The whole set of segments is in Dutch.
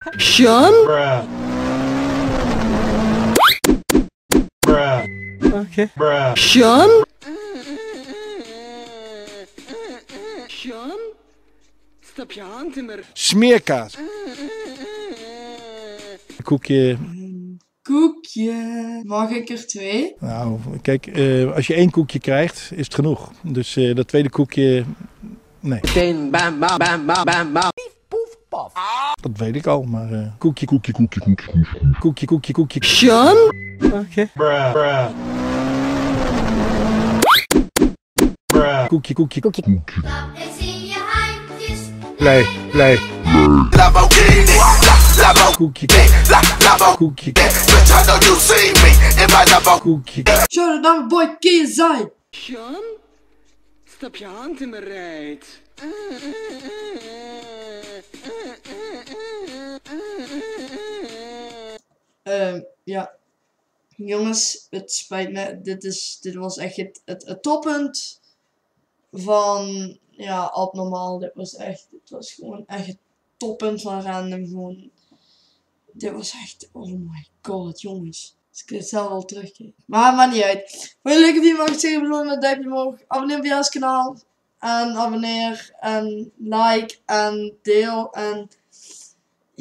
Sean? Bruh. Bruh. Okay. Bruh. Sean? Sean? Stap je hand in mijn... Smeerkaas. Koekje. Koekje. Mag ik er twee? Nou, kijk, eh, als je één koekje krijgt, is het genoeg. Dus eh, dat tweede koekje. Nee. Dat weet ik al, maar eh, koekje, koekje, koekje, koekje, koekje, koekje, koekje. Sean? Oké. Bruh. Bruh. Bruh. Koekje, koekje, koekje. eens in je handjes. Blij, blij. Koekje, koekje, koekje. Shout out naar mijn boy KSI. Sean? Stap je hand in mijn rijt. Ehm, ja. Jongens, het spijt me. Dit, is, dit was echt het, het, toppunt van ja, abnormaal. Dit was echt, dit was gewoon echt het toppunt van random. Gewoon, dit was echt, oh my god, jongens. Als ik het zelf al terugkijk. Maar maakt niet uit. Wil je leuke video mag ik zeggen, bedoel met een duimpje omhoog. Abonneer op ons kanaal. En abonneer en like en deel en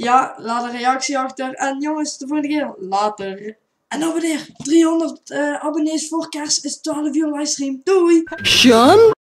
ja, laat een reactie achter. En jongens, de volgende keer later. En abonneer. 300 eh, abonnees voor kerst is 12 uur livestream. Doei! Sean?